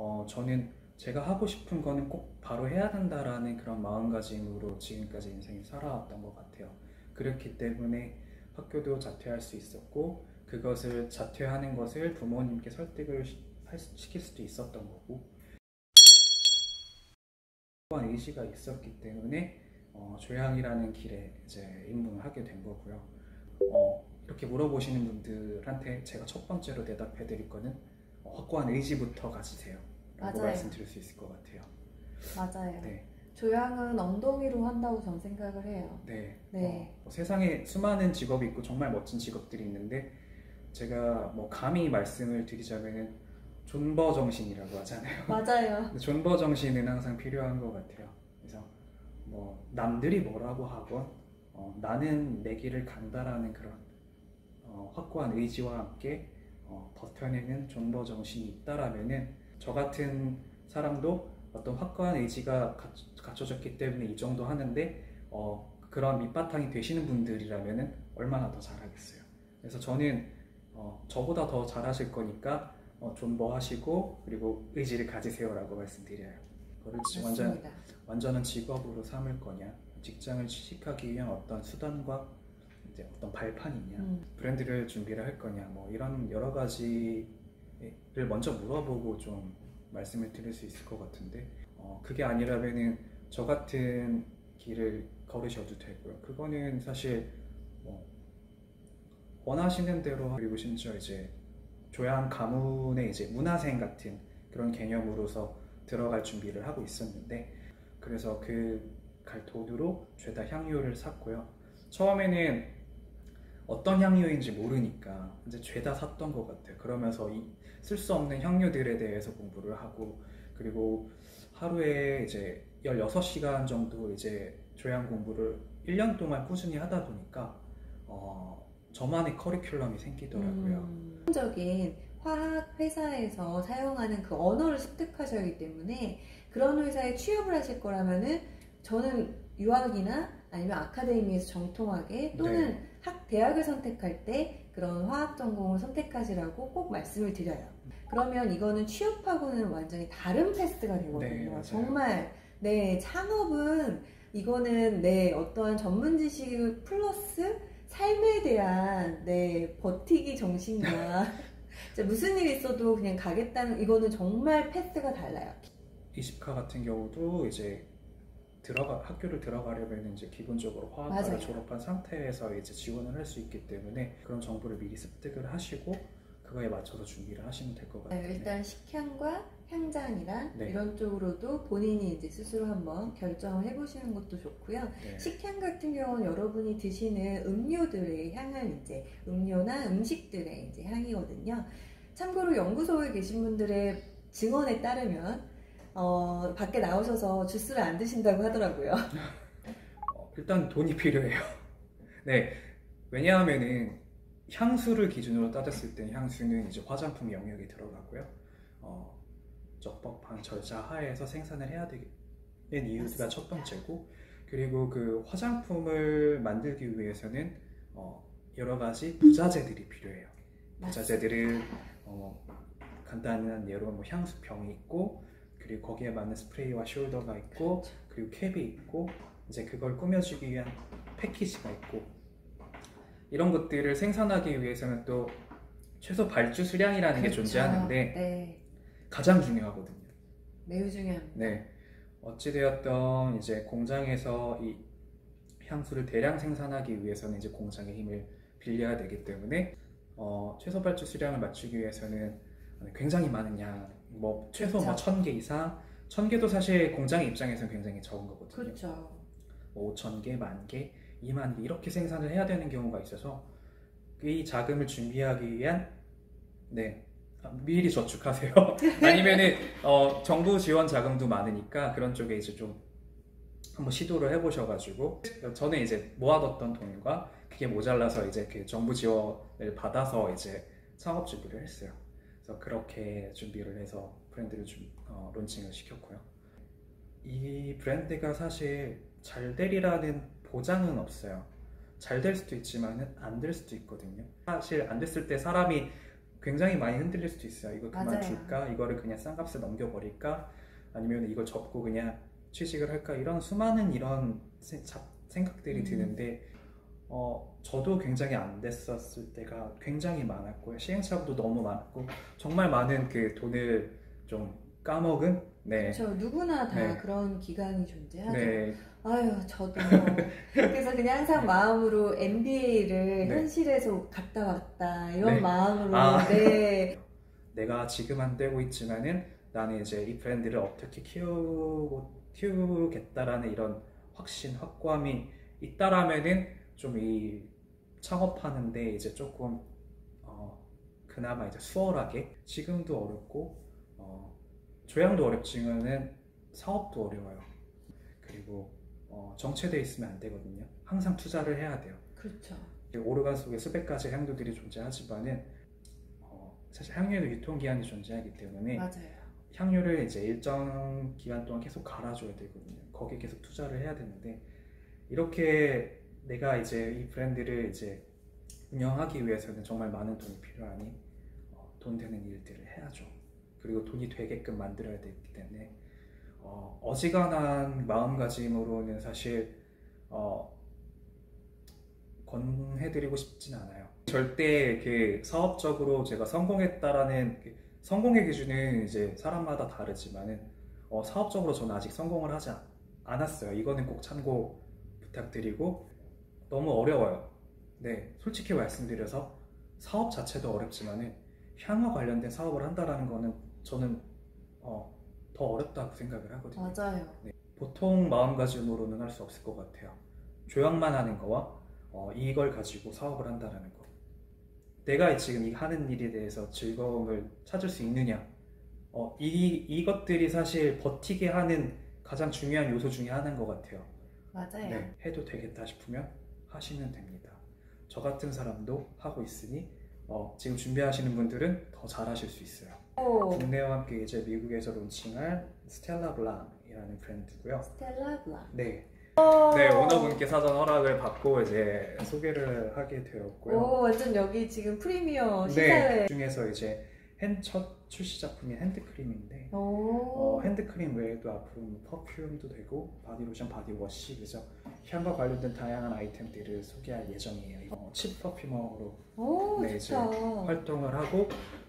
어, 저는 제가 하고 싶은 거는 꼭 바로 해야 된다라는 그런 마음가짐으로 지금까지 인생을 살아왔던 것 같아요. 그렇기 때문에 학교도 자퇴할 수 있었고 그것을 자퇴하는 것을 부모님께 설득을 시킬 수도 있었던 거고 또한 의지가 있었기 때문에 어, 조향이라는 길에 이제 입문을 하게 된 거고요. 어, 이렇게 물어보시는 분들한테 제가 첫 번째로 대답해 드릴 거는 어, 확고한 의지부터 가지세요. 라고 맞아요. 말씀드릴 수 있을 것 같아요. 맞아요. 네. 조향은 엉덩이로 한다고 전 생각을 해요. 네. 네. 어, 뭐 세상에 수많은 직업이 있고 정말 멋진 직업들이 있는데 제가 뭐 감히 말씀을 드리자면은 존버 정신이라고 하잖아요. 맞아요. 존버 정신은 항상 필요한 것 같아요. 그래서 뭐 남들이 뭐라고 하건 어, 나는 내 길을 간다라는 그런 어, 확고한 의지와 함께 어, 버텨내는 존버 정신이 있다라면은 저 같은 사람도 어떤 확고한 의지가 갖- 갖춰졌기 때문에 이 정도 하는데 어, 그런 밑바탕이 되시는 분들이라면은 얼마나 더 잘하겠어요. 그래서 저는 어, 저보다 더 잘하실 거니까 어, 존버하시고 그리고 의지를 가지세요라고 말씀드려요. 그거를 지- 완전. 완전한 직업으로 삼을 거냐, 직장을 취직하기 위한 어떤 수단과 이제 어떤 발판이냐, 음, 브랜드를 준비를 할 거냐, 뭐 이런 여러 가지를 먼저 물어보고 좀 말씀을 드릴 수 있을 것 같은데 어, 그게 아니라면은 저 같은 길을 걸으셔도 되고요. 그거는 사실 뭐 원하시는 대로 그리고 심지어 이제 조양 가문의 이제 문화생 같은 그런 개념으로서 들어갈 준비를 하고 있었는데 그래서 그 갈 돈으로 죄다 향유를 샀고요. 처음에는 어떤 향유인지 모르니까 이제 죄다 샀던 것 같아요. 그러면서 쓸 수 없는 향유들에 대해서 공부를 하고 그리고 하루에 이제 16시간 정도 이제 조향 공부를 1년 동안 꾸준히 하다 보니까 어, 저만의 커리큘럼이 생기더라고요. 음, 적인 화학 회사에서 사용하는 그 언어를 습득하셔야하기 때문에 그런 회사에 취업을 하실 거라면은 저는 유학이나 아니면 아카데미에서 정통하게 또는 네. 학 대학을 선택할 때 그런 화학 전공을 선택하시라고 꼭 말씀을 드려요. 그러면 이거는 취업하고는 완전히 다른 패스가 네, 되거든요. 맞아요. 정말 네 창업은 이거는 네 어떠한 전문 지식 플러스 삶에 대한 네 버티기 정신과 무슨 일 있어도 그냥 가겠다는 이거는 정말 패스가 달라요. 20카 같은 경우도 이제 들어가 학교를 들어가려면 이제 기본적으로 화학과를 맞아요. 졸업한 상태에서 이제 지원을 할 수 있기 때문에 그런 정보를 미리 습득을 하시고 그거에 맞춰서 준비를 하시면 될 것 같아요. 네, 일단 식향과 향장이랑 네. 이런 쪽으로도 본인이 이제 스스로 한번 결정을 해보시는 것도 좋고요. 네. 식향 같은 경우는 여러분이 드시는 음료들의 향은 이제 음료나 음식들의 이제 향이거든요. 참고로 연구소에 계신 분들의 증언에 따르면 어, 밖에 나오셔서 주스를 안 드신다고 하더라고요. 어, 일단 돈이 필요해요. 네. 왜냐하면은 향수를 기준으로 따졌을 때 향수는 이제 화장품 영역에 들어가고요. 어, 적법한 절차 하에서 생산을 해야 되는 이유가 맞습니다. 첫 번째고 그리고 그 화장품을 만들기 위해서는 어, 여러 가지 부자재들이 필요해요. 부자재들을 어, 간단한 예로 뭐 향수병이 있고 그리고 거기에 맞는 스프레이와 숄더가 있고 그리고 캡이 있고 이제 그걸 꾸며주기 위한 패키지가 있고 이런 것들을 생산하기 위해서는 또 최소 발주 수량이라는 게 그렇죠. 존재하는데 네, 가장 중요하거든요. 매우 중요합니다. 네. 어찌되었던 이제 공장에서 이 향수를 대량 생산하기 위해서는 이제 공장의 힘을 빌려야 되기 때문에 어, 최소 발주 수량을 맞추기 위해서는 굉장히 많은 양, 뭐 최소 뭐 그렇죠. 천개 이상, 천 개도 사실 공장의 입장에서는 굉장히 적은 거거든요. 그렇죠. 뭐 5천 개, 만 개, 2만 개 이렇게 생산을 해야 되는 경우가 있어서 이 자금을 준비하기 위한 네 아, 미리 저축하세요. 아니면은 어, 정부 지원 자금도 많으니까 그런 쪽에 이제 좀 한번 시도를 해보셔가지고 저는 이제 모아뒀던 돈과 그게 모자라서 이제 그 정부 지원을 받아서 이제 창업 준비를 했어요. 그래서 그렇게 준비를 해서 브랜드를 좀 어, 론칭을 시켰고요. 이 브랜드가 사실 잘 되리라는 보장은 없어요. 잘 될 수도 있지만 안 될 수도 있거든요. 사실 안 됐을 때 사람이 굉장히 많이 흔들릴 수도 있어요. 이거 맞아요. 그만둘까? 이거를 그냥 싼값에 넘겨버릴까? 아니면 이걸 접고 그냥 취직을 할까? 이런 수많은 이런 생각들이 음. 드는데 어, 저도 굉장히 안 됐었을 때가 굉장히 많았고요. 시행착오도 너무 많았고 정말 많은 그 돈을 좀 까먹은 네. 저 누구나 다 네. 그런 기간이 존재하죠. 네, 아유, 저도. 그래서 그냥 항상 마음으로 MBA를 네. 현실에서 갔다 왔다 이런 네. 마음으로 아. 네. 내가 지금 안 되고 있지만은 나는 이제 이 브랜드를 어떻게 키우고 키우겠다라는 이런 확신, 확고함이 있다라면은 좀 이 창업하는데 이제 조금 어, 그나마 이제 수월하게 지금도 어렵고 어, 조양도 어렵지만은 사업도 어려워요. 그리고 어, 정체돼 있으면 안 되거든요. 항상 투자를 해야 돼요. 그렇죠. 오르간 속에 수백 가지 향료들이 존재하지만은 어, 사실 향료도 유통기한이 존재하기 때문에 맞아요. 향료를 이제 일정 기간 동안 계속 갈아줘야 되거든요. 거기에 계속 투자를 해야 되는데 이렇게 내가 이제 이 브랜드를 이제 운영하기 위해서는 정말 많은 돈이 필요하니 어, 돈 되는 일들을 해야죠. 그리고 돈이 되게끔 만들어야 되기 때문에 어, 어지간한 마음가짐으로는 사실 어, 권해드리고 싶진 않아요. 절대 그 사업적으로 제가 성공했다라는 그 성공의 기준은 이제 사람마다 다르지만은 어, 사업적으로 저는 아직 성공을 하지 않- 않았어요. 이거는 꼭 참고 부탁드리고 너무 어려워요. 네, 솔직히 말씀드려서 사업 자체도 어렵지만은 향후 관련된 사업을 한다라는 거는 저는 어, 더 어렵다고 생각을 하거든요. 맞아요. 보통 마음가짐으로는 할 수 없을 것 같아요. 조약만 하는 거와 어, 이걸 가지고 사업을 한다라는 거. 내가 지금 이 하는 일에 대해서 즐거움을 찾을 수 있느냐? 어, 이 이것들이 사실 버티게 하는 가장 중요한 요소 중에 하나인 것 같아요. 맞아요. 네, 해도 되겠다 싶으면 하시면 됩니다. 저 같은 사람도 하고 있으니 어, 지금 준비하시는 분들은 더 잘하실 수 있어요. 오, 국내와 함께 이제 미국에서 론칭할 스텔라 블랑이라는 브랜드고요. 스텔라 블랑. 네. 네, 오너분께 사전 허락을 받고 이제 소개를 하게 되었고요. 오, 완전 여기 지금 premiere 네, 시사회. 중에서 이제 핸, 첫 출시 작품인 핸드크림인데 오, 어, 핸드크림 외에도 앞으로 뭐 perfume도 되고 바디로션, 바디워시 그죠? 향과 관련된 다양한 아이템들을 소개할 예정이에요. 어, chief perfumer로 오, 네. 활동을 하고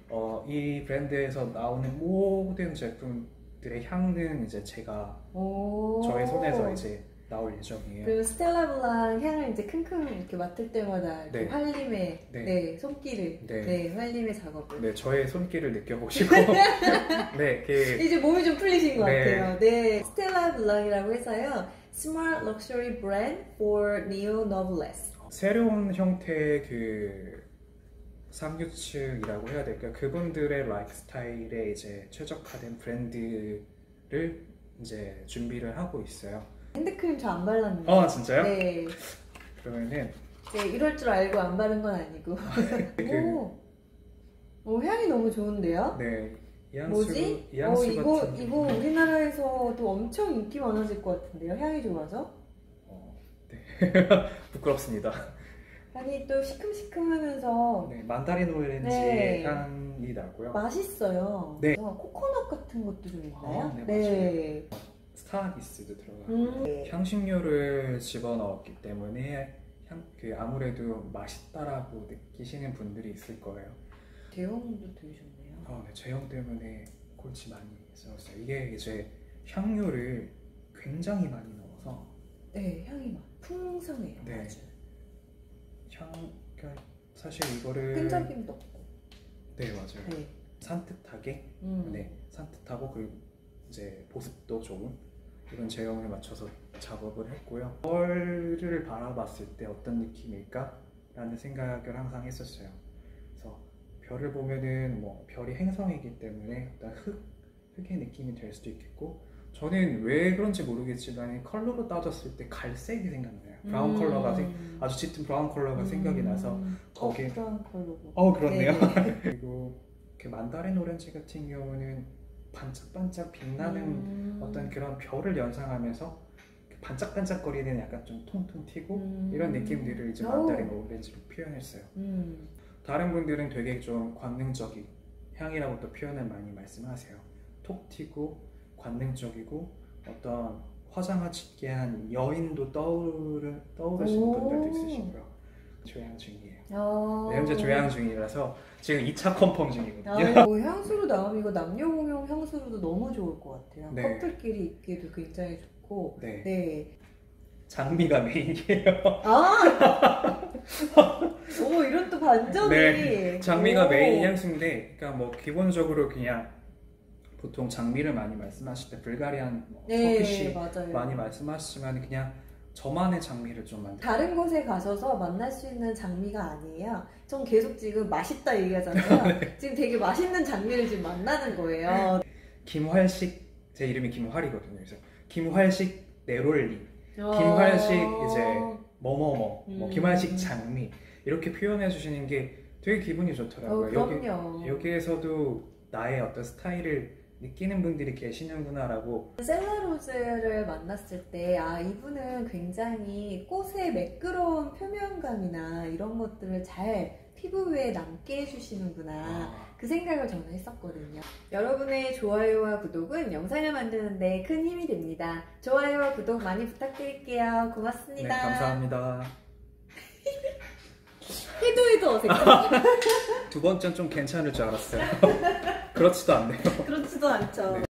어, 이 브랜드에서 나오는 모든 제품들의 향은 이제 제가 오. 저의 손에서 이제 나올 예정이에요. 그리고 스텔라 블랑 향을 이제 킁킁 이렇게 맡을 때마다 이렇게 네. 활림의 네. 네. 손길을 네. 네. 활림의 작업을 네, 저의 손길을 느껴보시고 네, 그 이제 몸이 좀 풀리신 것 네. 같아요. 네, 스텔라 블랑이라고 해서요. Smart Luxury Brand for Neo Noblesse. 새로운 형태의 그 상류층이라고 해야 될까요? 그분들의 라이프 스타일에 이제 최적화된 브랜드를 이제 준비를 하고 있어요. 핸드크림 저 안 발랐는데. 어, 진짜요? 네, 그러면은 네, 이럴 줄 알고 안 바른 건 아니고. 그, 오, 오 향이 너무 좋은데요? 네, 이항수, 뭐지? 어, 이항수 이거 같은 이거 우리나라에서도 엄청 인기 많아질 것 같은데요. 향이 좋아서. 어, 네. 부끄럽습니다. 향이 또 시큼시큼하면서 네, 만다린 오렌지 네. 향이 나고요. 맛있어요. 네. 코코넛 같은 것도 좀 있나요? 아, 네, 네. 스타니스도 들어가고 음, 네. 향신료를 집어넣었기 때문에 향, 그 아무래도 맛있다라고 느끼시는 분들이 있을 거예요. 제형도 되게 좋네요. 어, 네, 제형 때문에 골치 많이 있었어요. 이게 이제 향료를 굉장히 많이 넣어서 네, 향이 막 풍성해요. 네. 아주. 향, 그러니까 사실 이거를 끈적임도 없고. 네 맞아요. 네. 산뜻하게, 음. 네 산뜻하고 그리고 이제 보습도 좋은 이런 제형을 맞춰서 작업을 했고요. 별을 바라봤을 때 어떤 느낌일까 라는 생각을 항상 했었어요. 그래서 별을 보면은 뭐 별이 행성이기 때문에 어떤 흙 흙의 느낌이 될 수도 있겠고 저는 왜 그런지 모르겠지만 컬러로 따졌을 때 갈색이 생각나요. 브라운 음. 컬러가 생, 아주 짙은 브라운 컬러가 생각이 나서 음. 거기에- 어, 브라운 컬러고. 어 그렇네요. 네. 그리고 그 만다린 오렌지 같은 경우는 반짝반짝 빛나는 음. 어떤 그런 별을 연상하면서 그 반짝반짝거리는 약간 좀 통통 튀고 음. 이런 느낌들을 이제 오. 만다린 오렌지로 표현했어요. 음. 다른 분들은 되게 좀 관능적인 향이라고 또 표현을 많이 말씀하세요. 톡 튀고 관능적이고 어떤 화장을 짙게 한 여인도 떠오르, 떠오르시는 오. 분들도 있으시고요. 조향 중이에요. 어... 네, 현재 조향 중이라서 지금 2차 confirm 중이거든요. 아, 뭐 향수로 나오면 이거 남녀 공용 향수로도 너무 좋을 것 같아요. 네. 커플끼리 입기도 굉장히 좋고. 네, 네. 장미가 메인이에요. 아! 오, 이런 또 반전이. 네, 장미가 오. 메인 향수인데, 그러니까 뭐 기본적으로 그냥 보통 장미를 많이 말씀하실 때 불가리안, 뭐 네, 터키시. 많이 말씀하시지만 그냥 저만의 장미를 좀 만들. 다른 곳에 가셔서 만날 수 있는 장미가 아니에요. 전 계속 지금 맛있다 얘기하잖아요. 네. 지금 되게 맛있는 장미를 지금 만나는 거예요. 김활식 제 이름이 김활이거든요. 그래서 김활식 네롤리, 김활식 이제 뭐뭐뭐, 뭐 음. 김활식 장미 이렇게 표현해 주시는 게 되게 기분이 어, 좋더라고요. 여기 그럼요. 여기에서도 나의 어떤 스타일을 느끼는 분들이 계시는구나라고 셀라로즈를 만났을 때, 아, 이분은 굉장히 꽃의 매끄러운 표면감이나 이런 것들을 잘 피부 위에 남게 해주시는구나. 아, 그 생각을 저는 했었거든요. 여러분의 좋아요와 구독은 영상을 만드는데 큰 힘이 됩니다. 좋아요와 구독 많이 부탁드릴게요. 네 고맙습니다. 감사합니다. 해도 해도 어색해. 두 번째는 좀 괜찮을 줄 알았어요. 그렇지도 않네요. 그렇지도 않죠.